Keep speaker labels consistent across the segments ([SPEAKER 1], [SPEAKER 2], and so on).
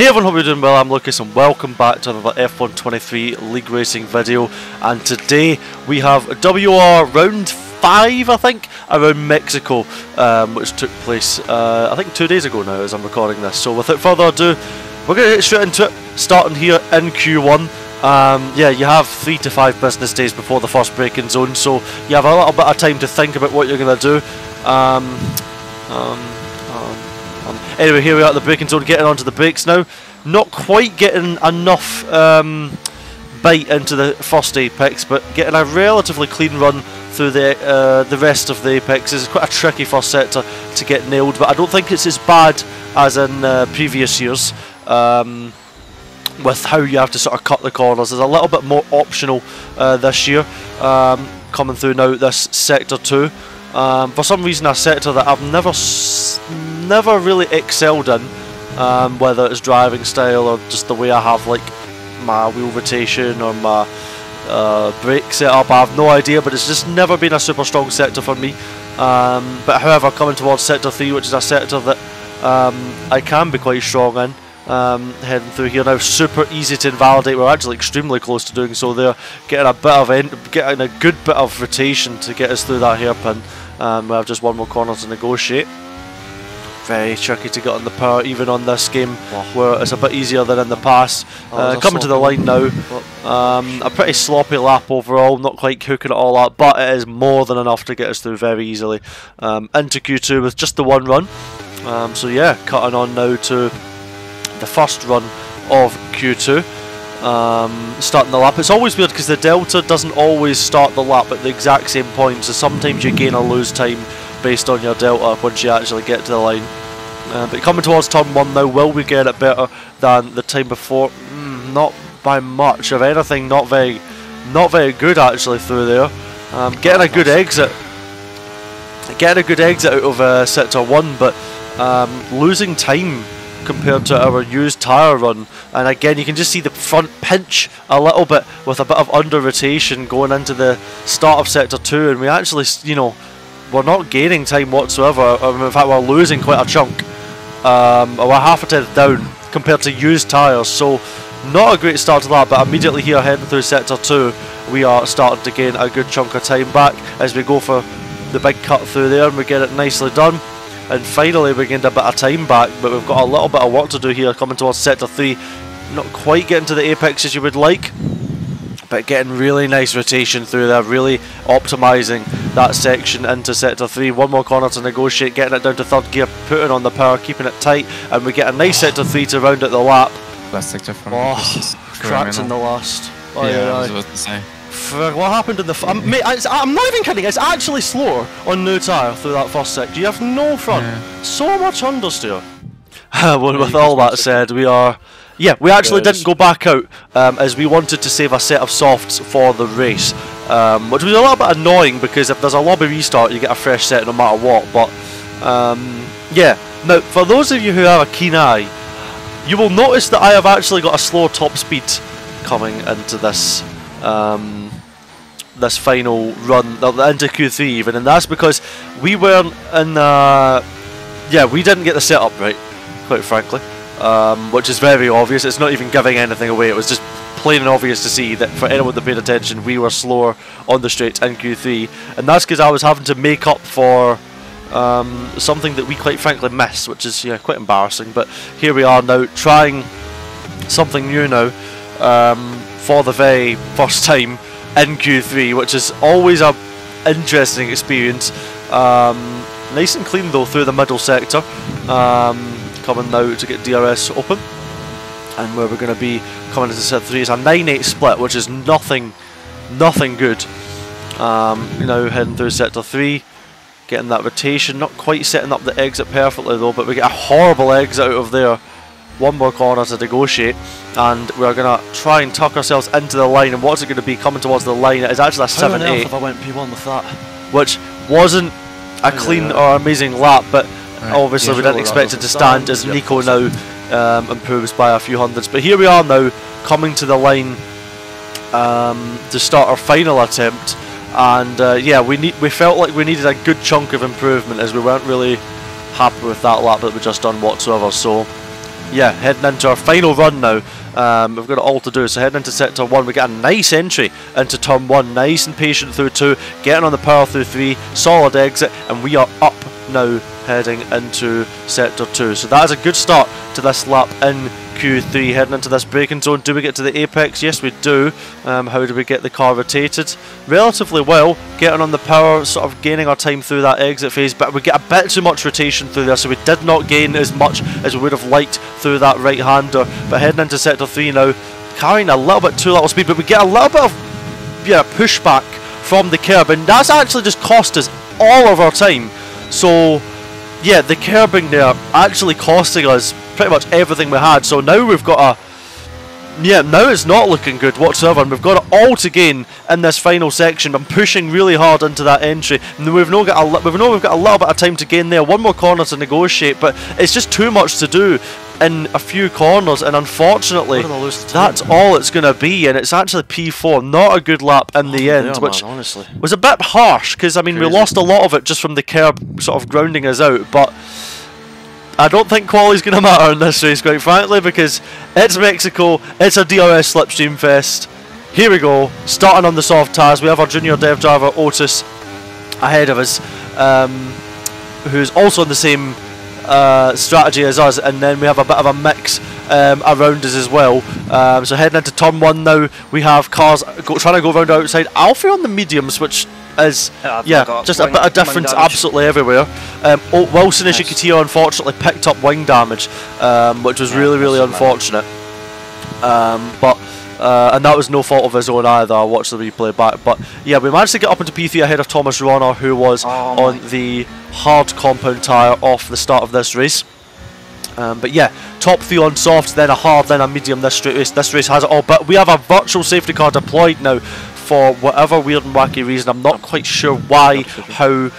[SPEAKER 1] Hey everyone, hope you're doing well. I'm Lucas and welcome back to another F1 23 League Racing video. And today we have WOR round 5, I think, around Mexico, um, which took place, uh, I think, two days ago now as I'm recording this. So without further ado, we're going to get straight into it, starting here in Q1. Um, yeah, you have three to five business days before the first braking zone, so you have a little bit of time to think about what you're going to do. Um, um, anyway, here we are at the braking getting onto the brakes now. Not quite getting enough um, bite into the first apex, but getting a relatively clean run through the uh, the rest of the apex. It's quite a tricky first sector to get nailed, but I don't think it's as bad as in uh, previous years. Um, with how you have to sort of cut the corners, there's a little bit more optional uh, this year. Um, coming through now this sector two. Um, for some reason, a sector that I've never never really excelled in, um, whether it's driving style or just the way I have like my wheel rotation or my uh, brake setup. I have no idea, but it's just never been a super strong sector for me. Um, but however, coming towards sector three, which is a sector that um, I can be quite strong in. Um, heading through here now, super easy to invalidate. We're actually extremely close to doing so there. Getting a bit of getting a good bit of rotation to get us through that hairpin. Um, we have just one more corner to negotiate. Very tricky to get on the power, even on this game, where it's a bit easier than in the past. Oh, uh, coming to the line now, um, a pretty sloppy lap overall, not quite hooking it all up, but it is more than enough to get us through very easily. Um, into Q2 with just the one run. Um, so yeah, cutting on now to the first run of Q2 um, starting the lap. It's always weird because the delta doesn't always start the lap at the exact same point, so sometimes you gain or lose time based on your delta once you actually get to the line. Uh, but coming towards turn 1 now, will we get it better than the time before? Mm, not by much, if anything, not very not very good actually through there. Um, getting a good exit, getting a good exit out of uh, sector 1, but um, losing time compared to our used tyre run and again you can just see the front pinch a little bit with a bit of under rotation going into the start of sector 2 and we actually you know we're not gaining time whatsoever. In fact we're losing quite a chunk. Um, we're half a tenth down compared to used tyres. So not a great start to that but immediately here heading through sector 2 we are starting to gain a good chunk of time back as we go for the big cut through there and we get it nicely done. And finally we gained a bit of time back but we've got a little bit of work to do here coming towards sector 3 not quite getting to the apex as you would like but getting really nice rotation through there really optimizing that section into sector 3 one more corner to negotiate getting it down to third gear putting on the power keeping it tight and we get a nice sector 3 to round out the lap
[SPEAKER 2] last sector from
[SPEAKER 1] oh, cracks in the last
[SPEAKER 2] oh, yeah, yeah, I was about to say
[SPEAKER 1] what happened in the? I'm, mate, I'm not even kidding. It's actually slower on new tyre through that first sector. You have no front, yeah. so much understeer. well, with all that said, we are. Yeah, we actually didn't go back out um, as we wanted to save a set of softs for the race, um, which was a little bit annoying because if there's a lobby restart, you get a fresh set no matter what. But um, yeah, now for those of you who have a keen eye, you will notice that I have actually got a slower top speed coming into this um, this final run, into Q3 even, and that's because we weren't in. Uh, yeah, we didn't get the setup right, quite frankly, um, which is very obvious. It's not even giving anything away. It was just plain and obvious to see that for anyone that paid attention, we were slower on the straights in Q3, and that's because I was having to make up for. Um, something that we quite frankly miss, which is quite embarrassing. But here we are now trying something new now um, for the very first time in Q3, which is always a interesting experience. Um, nice and clean though through the middle sector. Um, coming now to get DRS open. And where we're going to be coming into set 3 is a 9-8 split, which is nothing, nothing good. Um, you know, heading through sector 3, getting that rotation, not quite setting up the exit perfectly though, but we get a horrible exit out of there one more corner to negotiate and we're going to try and tuck ourselves into the line and what's it going to be coming towards the line it is actually a 7-8
[SPEAKER 3] if I went P1 with that
[SPEAKER 1] which wasn't a clean or amazing lap but right. obviously yeah, we didn't expect it to stand as Nico now um, improves by a few hundreds. But here we are now coming to the line um, to start our final attempt. And uh, yeah we need we felt like we needed a good chunk of improvement as we weren't really happy with that lap that we just done whatsoever. So yeah, heading into our final run now. Um, we've got it all to do. So heading into sector one, we get a nice entry into turn one, nice and patient through two, getting on the power through three, solid exit, and we are up now heading into sector two. So that is a good start to this lap in Q3 heading into this braking zone. Do we get to the apex? Yes, we do. Um, how do we get the car rotated? Relatively well, getting on the power, sort of gaining our time through that exit phase, but we get a bit too much rotation through there, so we did not gain as much as we would have liked through that right-hander. But heading into sector 3 now, carrying a little bit too little speed, but we get a little bit of yeah, pushback from the curb, and that's actually just cost us all of our time. So yeah, the curbing there actually costing us pretty much everything we had. So now we've got a yeah, now it's not looking good whatsoever, and we've got it all to gain in this final section. I'm pushing really hard into that entry, and we've now got a we've know we've got a little bit of time to gain there. One more corner to negotiate, but it's just too much to do in a few corners, and unfortunately, that's all it's going to be. And it's actually P4, not a good lap in the end,
[SPEAKER 3] Yeah,
[SPEAKER 1] which
[SPEAKER 3] man, honestly.
[SPEAKER 1] was a bit harsh because I mean we lost a lot of it just from the curb sort of grounding us out, but. I don't think quality's going to matter in this race, quite frankly, because it's Mexico, it's a DRS Slipstream Fest. Here we go, starting on the soft tires. We have our junior dev driver Otis ahead of us, um, who's also in the same uh, strategy as us, and then we have a bit of a mix um, around us as well. Um, so heading into turn one now, we have cars go, trying to go around outside. Alfie on the mediums, which is
[SPEAKER 3] Yeah,
[SPEAKER 1] yeah, just a bit of difference absolutely everywhere. Um, Wilson, as you
[SPEAKER 3] Nice.
[SPEAKER 1] could hear, unfortunately picked up wing damage, um, which was
[SPEAKER 3] Yeah,
[SPEAKER 1] really really unfortunate. Um, but uh, and that was no fault of his own either. I watched the replay back, but yeah, we managed to get up into P3 ahead of Thomas Ronner, who was
[SPEAKER 3] Oh
[SPEAKER 1] on the hard compound tyre off the start of this race. Um, but yeah, top three on soft, then a hard, then a medium. This straight race, this race has it all. But we have a virtual safety car deployed now for whatever weird and wacky reason. I'm not quite sure why, how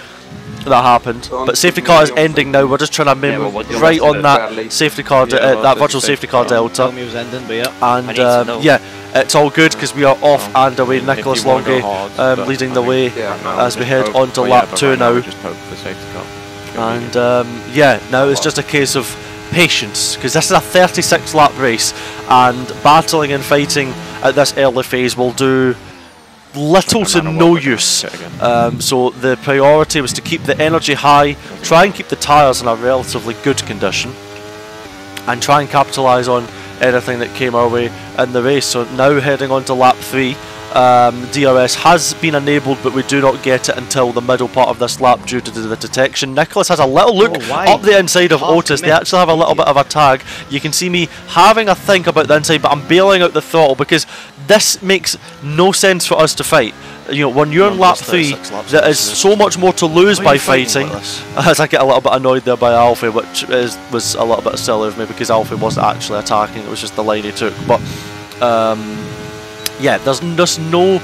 [SPEAKER 1] that happened. But safety car is ending now. We're just trying to
[SPEAKER 3] Yeah,
[SPEAKER 1] move
[SPEAKER 3] well,
[SPEAKER 1] right on that
[SPEAKER 3] fairly.
[SPEAKER 1] safety car,
[SPEAKER 4] Yeah,
[SPEAKER 1] uh, that virtual safety car delta.
[SPEAKER 4] Told me it was ending, but yeah.
[SPEAKER 1] And um, yeah, it's all good because we are off
[SPEAKER 4] Oh.
[SPEAKER 1] and away. Nicholas
[SPEAKER 4] you wanna go
[SPEAKER 1] Longe
[SPEAKER 4] hard,
[SPEAKER 1] um, leading
[SPEAKER 4] I
[SPEAKER 1] the way
[SPEAKER 4] yeah,
[SPEAKER 1] as we head
[SPEAKER 4] hope-
[SPEAKER 1] on to
[SPEAKER 4] yeah,
[SPEAKER 1] lap two
[SPEAKER 4] right
[SPEAKER 1] now.
[SPEAKER 4] Just hope for safety car. It's gonna be
[SPEAKER 1] And um, yeah, now it's just a case of patience because this is a 36 lap race, and battling and fighting at this early phase will do little to no
[SPEAKER 4] what, we're gonna
[SPEAKER 1] use. Um, so the priority was to keep the energy high, try and keep the tyres in a relatively good condition, and try and capitalise on anything that came our way in the race. So now heading on to lap three. Um, DRS has been enabled, but we do not get it until the middle part of this lap due to the detection. Nicholas has a little look
[SPEAKER 4] Oh,
[SPEAKER 1] up the inside of
[SPEAKER 4] Half
[SPEAKER 1] Otis. They actually have a little bit of a tag. You can see me having a think about the inside, but I'm bailing out the throttle because this makes no sense for us to fight. You know, when you're on
[SPEAKER 3] No,
[SPEAKER 1] lap three,
[SPEAKER 3] 36 laps
[SPEAKER 1] there is so much more to lose by
[SPEAKER 3] fighting
[SPEAKER 1] fighting.
[SPEAKER 3] like this?
[SPEAKER 1] As I get a little bit annoyed there by Alfie, which is, was a little bit silly of me because Alfie wasn't actually attacking, it was just the line he took. But um, yeah, there's just no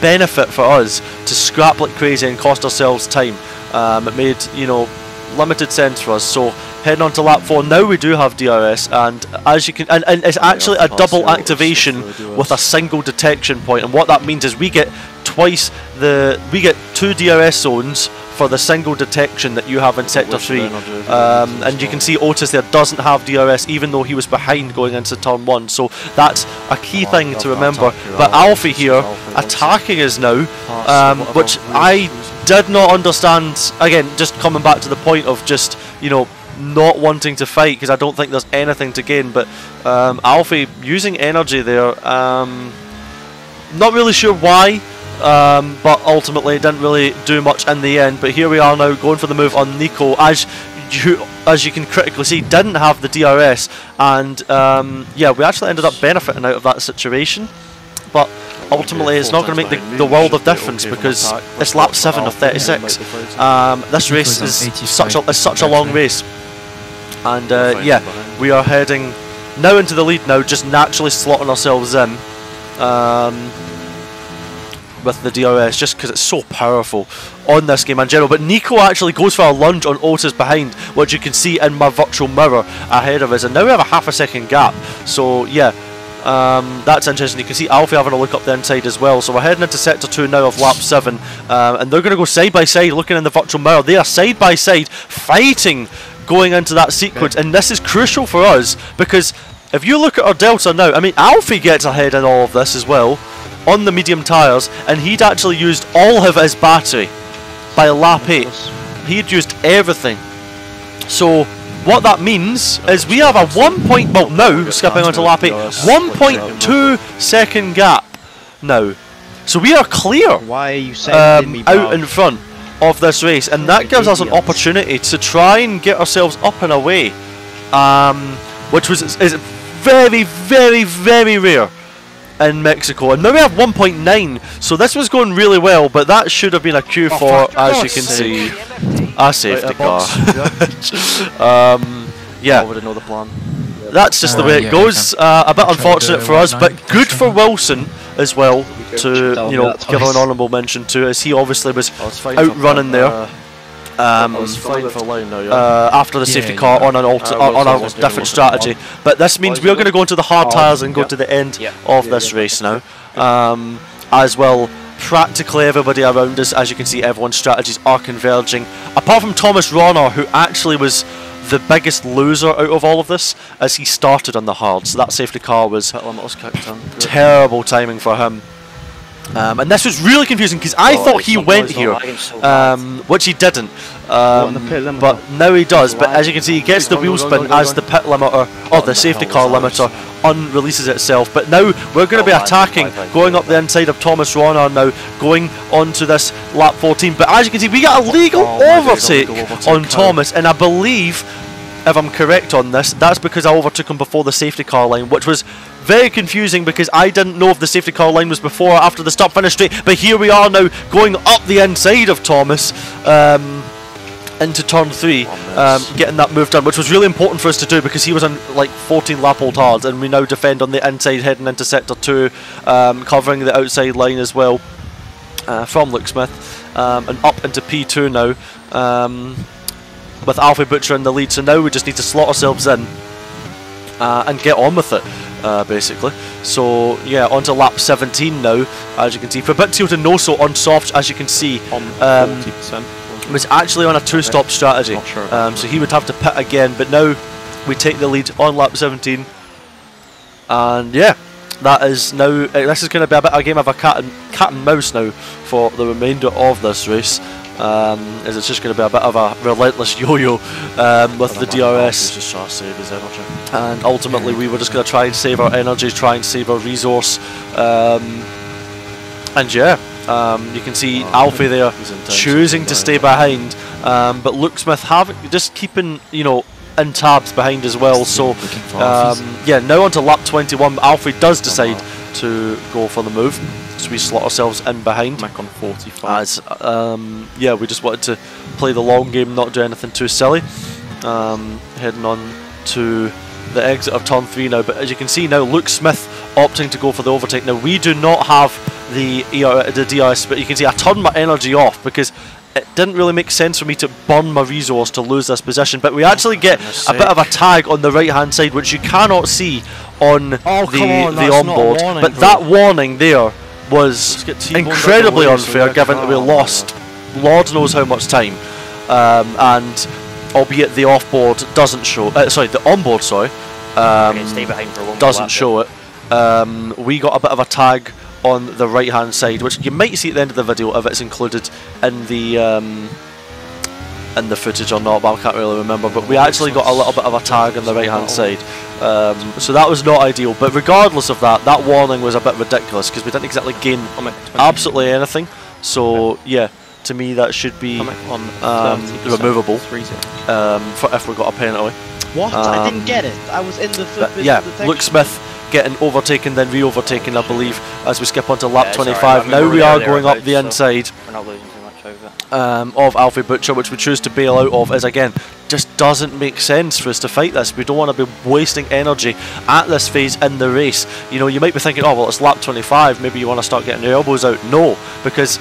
[SPEAKER 1] benefit for us to scrap like crazy and cost ourselves time. Um, it made, you know, limited sense for us. So heading on to lap four, now we do have DRS, and as you can, and, and it's actually a double activation with a single detection point, and what that means is we get twice the, we get two DRS zones for the single detection that you have in sector three.
[SPEAKER 4] then I'll do
[SPEAKER 1] Um, and you can see Otis there doesn't have DRS, even though he was behind going into turn one. So that's a key
[SPEAKER 4] Oh,
[SPEAKER 1] thing to remember. But Alfie here attacking us now, um, which I did not understand. Again, just coming back to the point of just you know not wanting to fight because I don't think there's anything to gain. But um, Alfie using energy there, um, not really sure why. Um, but ultimately, it didn't really do much in the end. But here we are now, going for the move on Nico, as you as you can critically see, didn't have the DRS, and um, yeah, we actually ended up benefiting out of that situation. But ultimately, it's not going to make the, the world of difference because it's lap seven of 36. Um, this race
[SPEAKER 2] is
[SPEAKER 1] is such a is such a long race, and uh, yeah, we are heading now into the lead now, just naturally slotting ourselves in um, with the DRS, just because it's so powerful on this game in general. But Nico actually goes for a lunge on Otis behind, which you can see in my virtual mirror ahead of us, and now we have a half a second gap. So yeah. Um, that's interesting. You can see Alfie having a look up the inside as well. So we're heading into sector two now of lap seven, um, and they're going to go side by side, looking in the virtual mirror. They are side by side, fighting going into that sequence, and this is crucial for us because if you look at our delta now, I mean, Alfie gets ahead in all of this as well on the medium tyres, and he'd actually used all of his battery by lap 8. He'd used everything. So, what that means is we have a 1 point, well now, skipping on to lap 8, 1.2 second gap now. So we are clear
[SPEAKER 4] Why are you
[SPEAKER 1] um, out in front of this race, and that gives us an opportunity to try and get ourselves up and away, um, which was is very, very, very rare in Mexico. And now we have 1.9, so this was going really well, but that should have been a cue
[SPEAKER 4] Oh,
[SPEAKER 1] for,
[SPEAKER 4] for
[SPEAKER 1] as you can
[SPEAKER 4] sake.
[SPEAKER 1] see, a safety
[SPEAKER 4] Right, a
[SPEAKER 1] car.
[SPEAKER 4] box.
[SPEAKER 1] um, yeah.
[SPEAKER 4] Already know the plan.
[SPEAKER 1] That's just the
[SPEAKER 2] Uh,
[SPEAKER 1] way it
[SPEAKER 2] yeah,
[SPEAKER 1] goes. Uh, a bit unfortunate for us, but good
[SPEAKER 2] for
[SPEAKER 1] for. Wilson as well to you know
[SPEAKER 4] that
[SPEAKER 1] give an honourable mention to, as he obviously was
[SPEAKER 4] I was fine
[SPEAKER 1] outrunning there.
[SPEAKER 4] uh,
[SPEAKER 1] um,
[SPEAKER 4] fine for line now, yeah.
[SPEAKER 1] uh, after the
[SPEAKER 2] Yeah,
[SPEAKER 1] safety
[SPEAKER 2] yeah.
[SPEAKER 1] car on an alter,
[SPEAKER 4] Uh,
[SPEAKER 1] on, on a different strategy.
[SPEAKER 4] one.
[SPEAKER 1] But this means we're going to go into the hard tyres and go
[SPEAKER 4] yeah.
[SPEAKER 1] to the end
[SPEAKER 4] Yeah.
[SPEAKER 1] of
[SPEAKER 4] Yeah,
[SPEAKER 1] this
[SPEAKER 4] yeah.
[SPEAKER 1] race now. Um, as well, practically everybody around us, as you can see, everyone's strategies are converging. Apart from Thomas Ronner, who actually was the biggest loser out of all of this, as he started on the hard. So that safety car was
[SPEAKER 4] Pit limit was kicked in.
[SPEAKER 1] terrible timing for him. Um, and this was really confusing because I
[SPEAKER 4] Oh,
[SPEAKER 1] thought he went here,
[SPEAKER 4] so
[SPEAKER 1] um, which he didn't. Um,
[SPEAKER 4] pit
[SPEAKER 1] but now he does. But as you can see, he gets the
[SPEAKER 4] Go, go,
[SPEAKER 1] wheel spin
[SPEAKER 4] go, go,
[SPEAKER 1] as the pit limiter or the
[SPEAKER 4] the
[SPEAKER 1] safety car
[SPEAKER 4] was that?
[SPEAKER 1] limiter unreleases itself. But now we're going to be
[SPEAKER 4] Oh,
[SPEAKER 1] attacking,
[SPEAKER 4] I- I-
[SPEAKER 1] going up the inside of Thomas Ronner now, going onto this lap 14. But as you can see, we got a legal
[SPEAKER 4] Oh, my days,
[SPEAKER 1] overtake on? Thomas, and I believe if I'm correct on this, that's because I overtook him before the safety car line, which was very confusing because I didn't know if the safety car line was before or after the stop finish straight. But here we are now going up the inside of Thomas. Um, into turn three, um, getting that move done, which was really important for us to do because he was on like 14 lap old hard, and we now defend on the inside, heading into sector two, um, covering the outside line as well uh, from Luke Smith, um, and up into P2 now. Um, with Alfie Butcher in the lead, so now we just need to slot ourselves in uh, and get on with it, uh, basically. So yeah, onto lap 17 now, as you can see. Fabrizio Donoso on soft, as you can see,
[SPEAKER 4] On
[SPEAKER 1] um,
[SPEAKER 4] 40%.
[SPEAKER 1] was actually on a two-stop strategy.
[SPEAKER 4] Sure
[SPEAKER 1] Um, so he would have to pit again, but now we take the lead on lap 17, and yeah. That is now. Uh, this is going to be a bit of a game of a cat and cat and mouse now for the remainder of this race, um, as it's just going to be a bit of a relentless yo-yo um, with the DRS
[SPEAKER 4] just trying to save his energy.
[SPEAKER 1] and ultimately we were just going to try and save our energy, try and save our resource, um, and yeah, um, you can see
[SPEAKER 4] Oh,
[SPEAKER 1] Alfie there choosing to stay behind, um, but Luke Smith having just keeping you know in tabs behind as well. So
[SPEAKER 2] Looking for Alfie's.
[SPEAKER 1] um, yeah, now on to lap 21. Alfie does decide to go for the move, so we slot ourselves in behind.
[SPEAKER 4] Mick on 45.
[SPEAKER 1] As um, yeah, we just wanted to play the long game, not do anything too silly. Um, heading on to the exit of turn three now, but as you can see now, Luke Smith opting to go for the overtake. Now we do not have the ER, the DRS, but you can see I turned my energy off because it didn't really make sense for me to burn my resource to lose this position. But we actually get a bit of a tag on the right hand side, which you cannot see on
[SPEAKER 4] Oh,
[SPEAKER 1] the
[SPEAKER 4] on,
[SPEAKER 1] the
[SPEAKER 4] that's not a
[SPEAKER 1] onboard.
[SPEAKER 4] warning,
[SPEAKER 1] but
[SPEAKER 4] bro.
[SPEAKER 1] that warning there was
[SPEAKER 4] Let's get T-boned out the
[SPEAKER 1] incredibly
[SPEAKER 4] so
[SPEAKER 1] unfair, given that we lost Lord knows how much time, um, and albeit the offboard doesn't show. Uh, sorry, the onboard. Sorry, um,
[SPEAKER 3] Okay, stay behind for one more
[SPEAKER 1] doesn't show it. Um, we got a bit of a tag on the right hand side, which you might see at the end of the video if it's included in the um, in the footage or not, but I can't really remember. But we actually got a little bit of a tag on the right hand side, um, so that was not ideal. But regardless of that, that warning was a bit ridiculous because we didn't exactly gain
[SPEAKER 4] I'm at 20.
[SPEAKER 1] absolutely anything. So yeah, to me that should be
[SPEAKER 4] on
[SPEAKER 1] um, removable. um, for if we got a penalty.
[SPEAKER 5] What? I
[SPEAKER 1] Um,
[SPEAKER 5] didn't get it. I was in the
[SPEAKER 1] But
[SPEAKER 5] foot.
[SPEAKER 1] yeah, Luke Smith getting overtaken then re-overtaken, I believe, as we skip on to lap
[SPEAKER 3] Yeah,
[SPEAKER 1] 25.
[SPEAKER 3] I
[SPEAKER 1] now
[SPEAKER 3] we're
[SPEAKER 1] we
[SPEAKER 3] really
[SPEAKER 1] are
[SPEAKER 3] there
[SPEAKER 1] going up the
[SPEAKER 3] so-
[SPEAKER 1] inside
[SPEAKER 3] Over
[SPEAKER 1] um, of Alfie Butcher, which we choose to bail out of, is again just doesn't make sense for us to fight this. We don't want to be wasting energy at this phase in the race. You know, you might be thinking, oh well, it's lap 25. Maybe you want to start getting your elbows out. No, because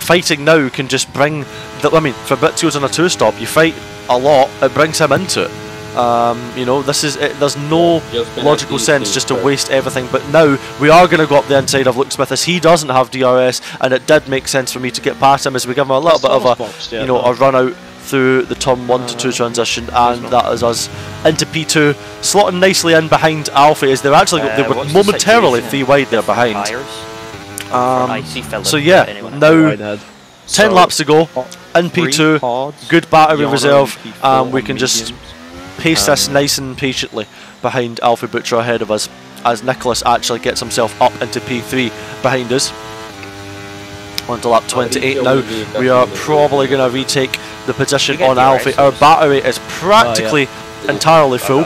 [SPEAKER 1] fighting now can just bring. The, I mean, for Fabrizio's on a two-stop. You fight a lot, it brings him into it. Um, you know, this is it, there's no logical sense just to waste everything. But now we are going to go up the inside of Luke Smith as he doesn't have DRS, and it did make sense for me to get past him as we give him a little bit of a you know a run out through the turn 1 to 2 transition, and that is us into P2, slotting nicely in behind Alfie, as. They're actually they
[SPEAKER 3] Uh,
[SPEAKER 1] were momentarily
[SPEAKER 3] situation?
[SPEAKER 1] three wide there behind. Um, so yeah,
[SPEAKER 3] but
[SPEAKER 1] now 10
[SPEAKER 4] So,
[SPEAKER 1] laps to go, in P2, good battery reserve,
[SPEAKER 4] and P4
[SPEAKER 1] we
[SPEAKER 4] on
[SPEAKER 1] can just
[SPEAKER 4] mediums.
[SPEAKER 1] pace this
[SPEAKER 4] Um,
[SPEAKER 1] nice and patiently behind Alfie Butcher ahead of us as Nicholas actually gets himself up into P3 behind us. Onto lap 28 now. We are probably going to retake the position on
[SPEAKER 3] the
[SPEAKER 1] Alfie. Our battery is practically entirely full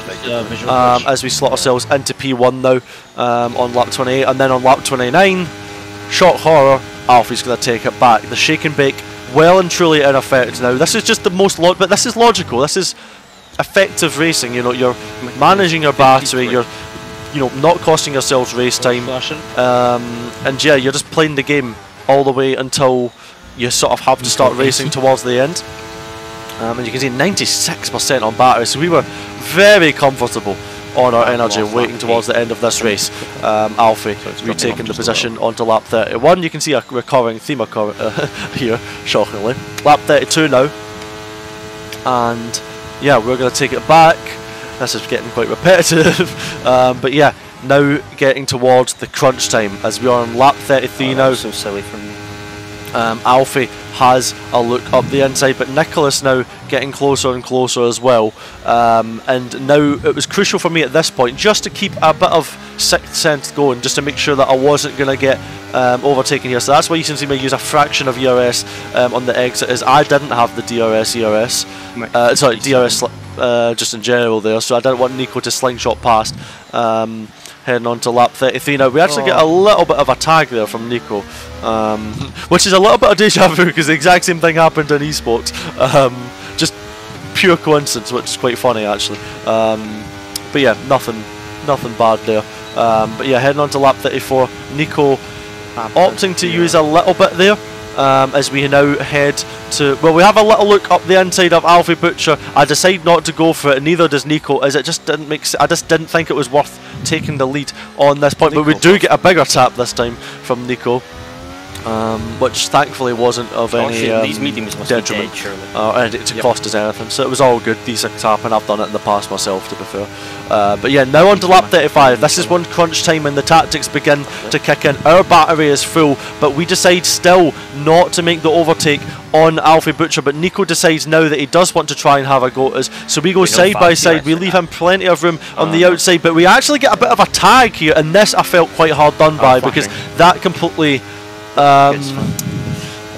[SPEAKER 1] um, as we slot ourselves into P1 now um, on lap 28 and then on lap 29 shot horror Alfie's going to take it back the shake and bake well and truly in effect now this is just the most log but this is logical this is effective racing you know you're managing your battery you're you know not costing yourselves race time. um, and yeah you're just playing the game all the way until you sort of have to start racing towards the end. Um, and you can see 96% on battery, so we were very comfortable on our energy waiting towards the end of this race. Um, Alfie
[SPEAKER 4] dropping
[SPEAKER 1] retaking the position onto lap 31. You can see a recurring theme occur uh, here, shockingly. Lap 32 now, and yeah, we're going to take it back. This is getting quite repetitive, um, but yeah, now getting towards the crunch time as we are on lap 33
[SPEAKER 3] Oh,
[SPEAKER 1] now.
[SPEAKER 3] so silly from me.
[SPEAKER 1] Um, Alfie has a look up the inside, but Nicholas now getting closer and closer as well. Um, and now it was crucial for me at this point just to keep a bit of sixth sense going, just to make sure that I wasn't going to get um, overtaken here. So that's why you can see me use a fraction of ERS um, on the exit. Is I didn't have the DRS ERS, uh, sorry DRS uh, just in general there. So I didn't want Nico to slingshot past. Um, heading on to lap 33 now we actually get a little bit of a tag there from Nico um, which is a little bit of deja vu because the exact same thing happened in esports. Um, just pure coincidence which is quite funny actually. Um, but yeah nothing nothing bad there. Um, but yeah heading on to lap 34 Nico opting to use a little bit there um, as we now head to well we have a little look up the inside of Alfie Butcher. I decide not to go for it and neither does Nico as it just didn't make I just didn't think it was worth taking the lead on this point but we do get a bigger tap this time from Nico um, which thankfully wasn't of
[SPEAKER 3] Oh,
[SPEAKER 1] any um,
[SPEAKER 3] these mediums must
[SPEAKER 1] detriment
[SPEAKER 3] be dead, surely.
[SPEAKER 1] uh, and it to cost us anything. So it was all good. These things happen. I've done it in the past myself, to be fair. Uh, but yeah, now on to lap 35. This is when crunch time and the tactics begin to kick in. Our battery is full, but we decide still not to make the overtake on Alfie Butcher. But Nico decides now that he does want to try and have a go at us. So we go
[SPEAKER 3] We
[SPEAKER 1] side by side. We leave him plenty of room on the
[SPEAKER 3] Uh-huh.
[SPEAKER 1] outside, but we actually get a bit of a tag here, and this I felt quite hard done by because that completely. Um.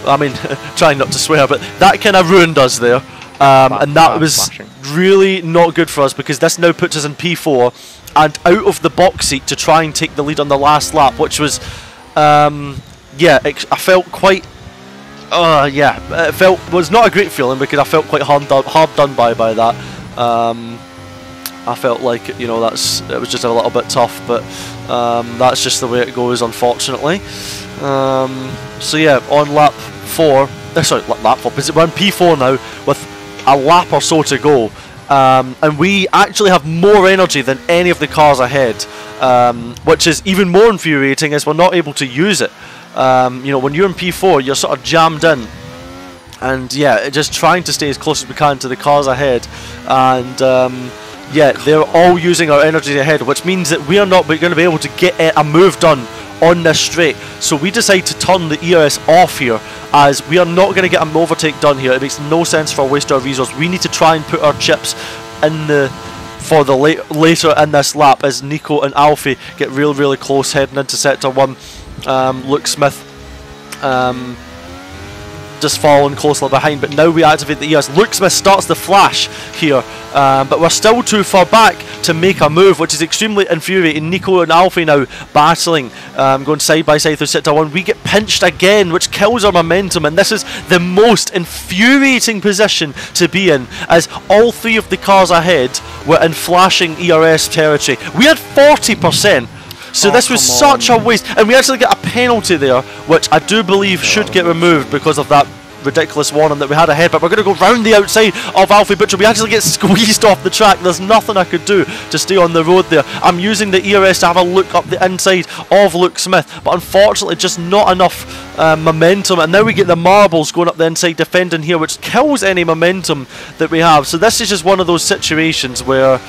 [SPEAKER 1] I mean, trying not to swear, but that kind of ruined us there. Um, and that was really not good for us because this now puts us in P4 and out of the box seat to try and take the lead on the last lap, which was, um, yeah, ex- I felt quite. Uh, yeah, it felt was not a great feeling because I felt quite hard done, hard done by by that. Um, I felt like you know that's it was just a little bit tough, but um, that's just the way it goes, unfortunately. Um, so yeah, on lap four, uh, sorry, lap, lap four, because we're on P4 now with a lap or so to go, um, and we actually have more energy than any of the cars ahead, um, which is even more infuriating as we're not able to use it. Um, you know, when you're in P4, you're sort of jammed in. And yeah, just trying to stay as close as we can to the cars ahead, and um, yeah, they're all using our energy ahead, which means that we are not going to be able to get a a move done on this straight. So we decide to turn the ERS off here, as we are not going to get an overtake done here. It makes no sense for a waste of resource. We need to try and put our chips in the for the late, later in this lap as Nico and Alfie get real, really close heading into sector one. Um, Luke Smith. Um, just following closely behind, but now we activate the ERS. Luke Smith starts the flash here, um, but we're still too far back to make a move, which is extremely infuriating. Nico and Alfie now battling, um, going side by side through sector one. We get pinched again, which kills our momentum, and this is the most infuriating position to be in, as all three of the cars ahead were in flashing ERS territory. We had 40%. So
[SPEAKER 3] Oh,
[SPEAKER 1] this was such a waste, and we actually get a penalty there, which I do believe should get removed because of that ridiculous warning that we had ahead, but we're going to go round the outside of Alfie Butcher. We actually get squeezed off the track. There's nothing I could do to stay on the road there. I'm using the ERS to have a look up the inside of Luke Smith, but unfortunately just not enough uh, momentum. And now we get the marbles going up the inside defending here, which kills any momentum that we have. So this is just one of those situations where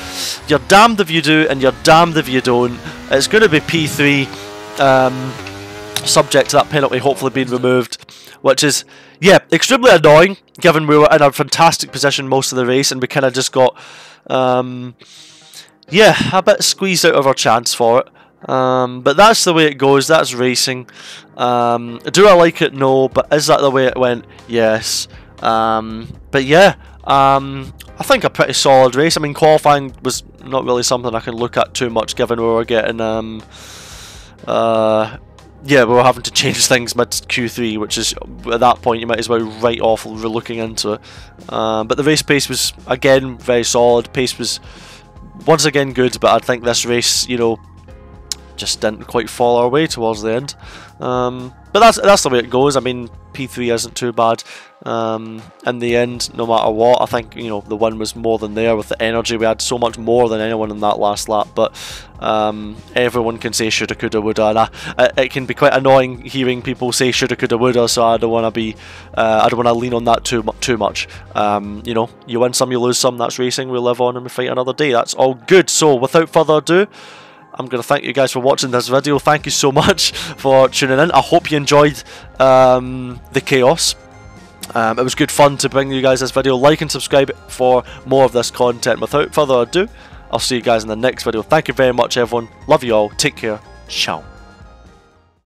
[SPEAKER 1] you're damned if you do and you're damned if you don't. It's going to be P3. Um, subject to that penalty hopefully being removed, which is, yeah, extremely annoying given we were in a fantastic position most of the race and we kind of just got, um, yeah, a bit squeezed out of our chance for it. Um, but that's the way it goes, that's racing. Um, do I like it? No, but is that the way it went? Yes. Um, but yeah, um, I think a pretty solid race. I mean, qualifying was not really something I can look at too much given we were getting um, uh, yeah, we were having to change things mid Q3, which is at that point you might as well write off looking into it. Um, but the race pace was again very solid. Pace was once again good, but I think this race, you know, just didn't quite fall our way towards the end. Um, but that's that's the way it goes. I mean, P3 isn't too bad um, in the end, no matter what. I think you know the win was more than there with the energy. We had so much more than anyone in that last lap, but um, everyone can say shoulda, coulda, woulda, and I, it can be quite annoying hearing people say shoulda, coulda, woulda. So I don't want to be, uh, I don't want to lean on that too too much. Um, you know, you win some, you lose some. That's racing. We live on and we fight another day. That's all good. So without further ado. I'm going to thank you guys for watching this video. Thank you so much for tuning in. I hope you enjoyed um, the chaos. Um, it was good fun to bring you guys this video. Like and subscribe for more of this content. Without further ado, I'll see you guys in the next video. Thank you very much, everyone. Love you all. Take care. Ciao.